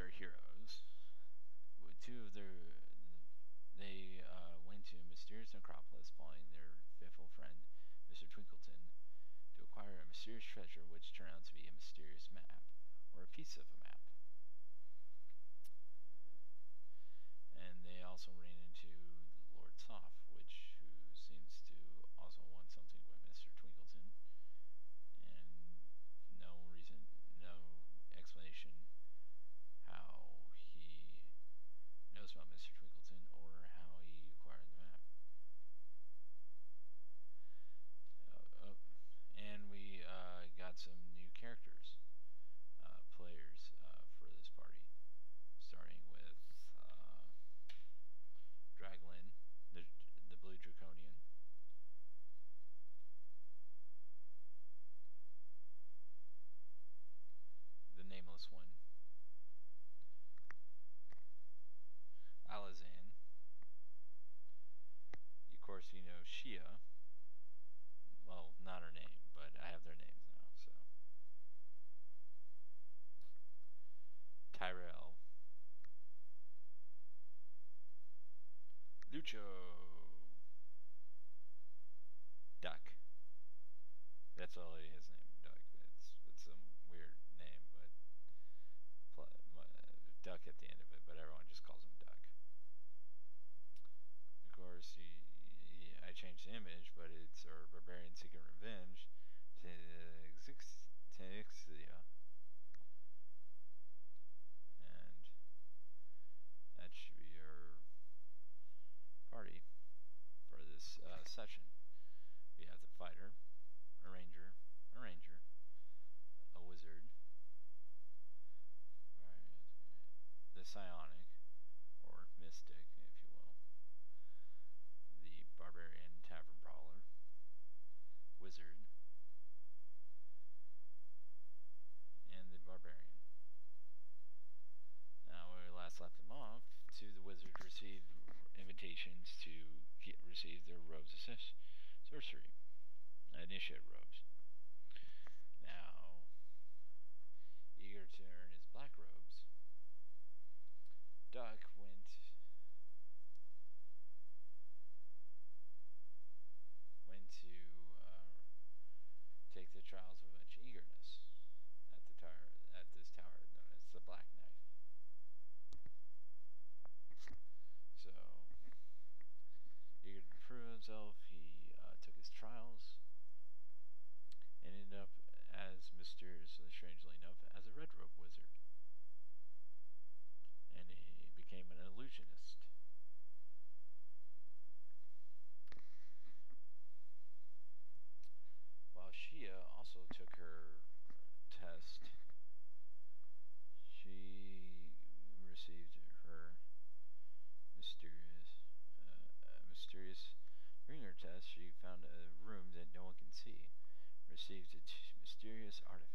our heroes initiate robes. Mysterious artifact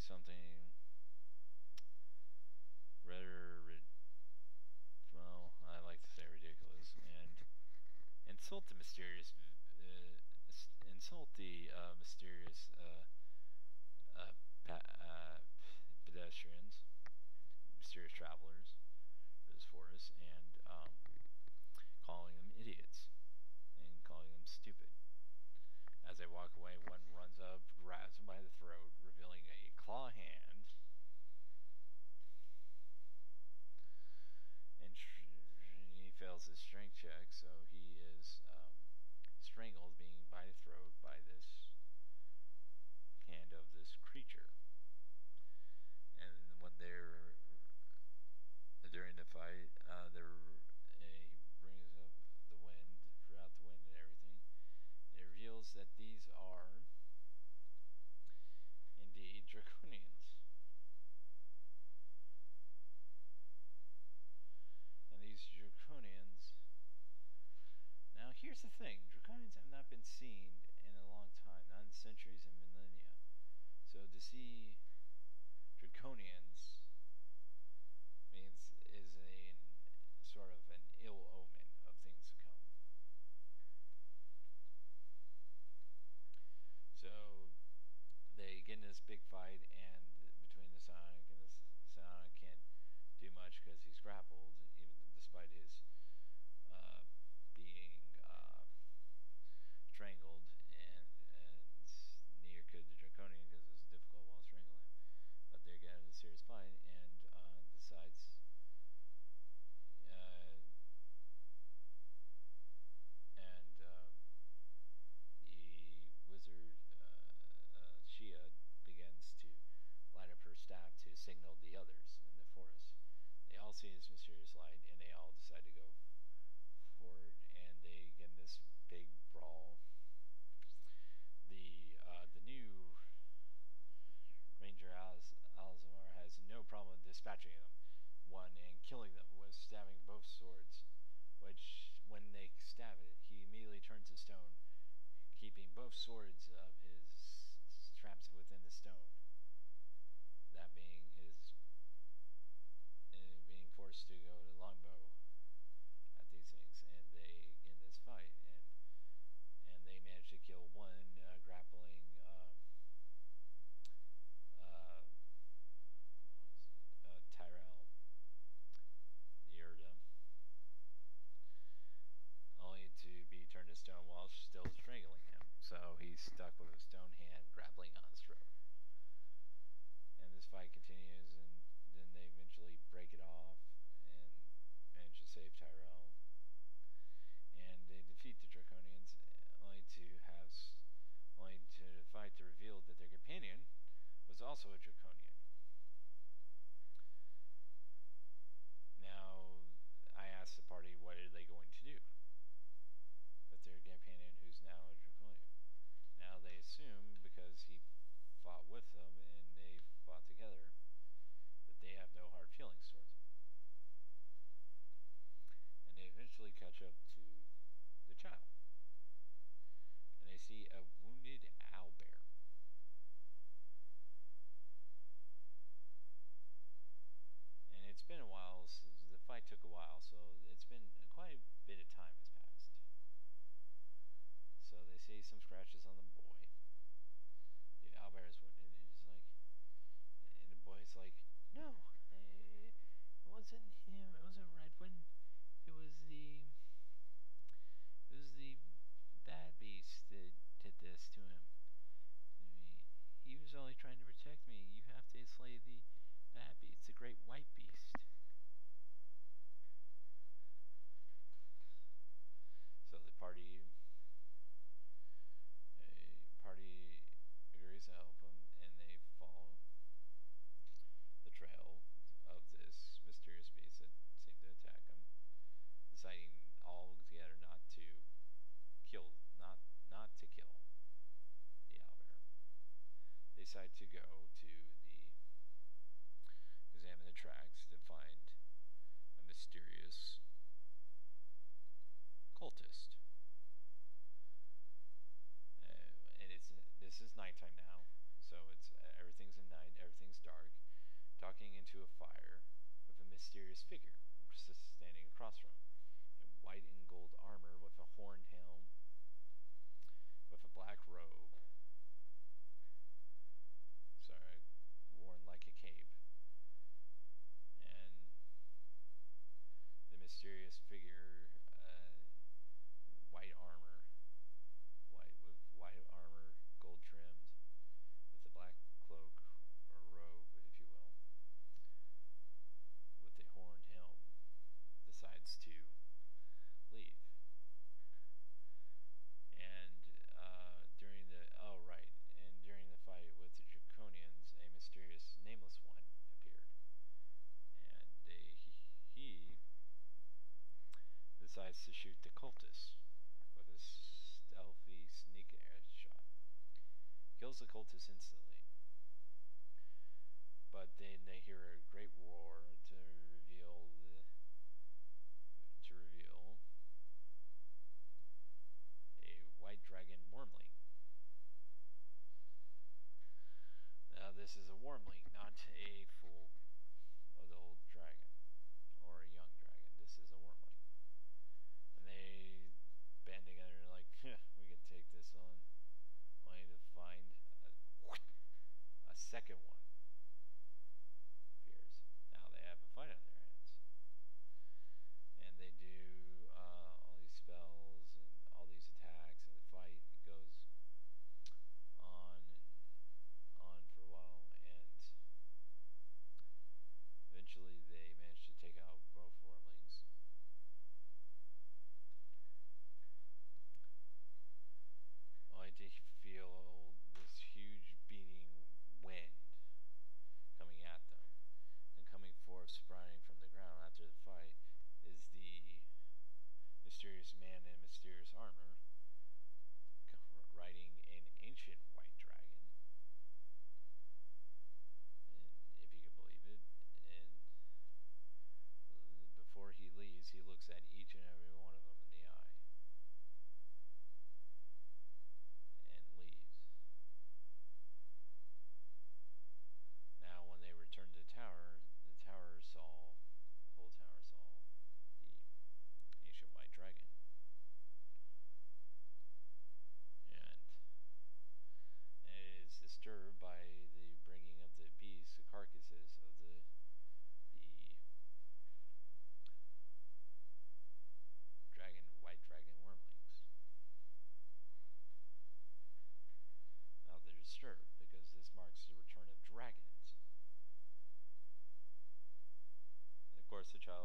something decides to shoot the cultist with a stealthy sneak air shot. Kills the cultist instantly. But then they hear a great roar to reveal the to reveal a white dragon wyrmling. Now this is a wyrmling, not a second one. such child.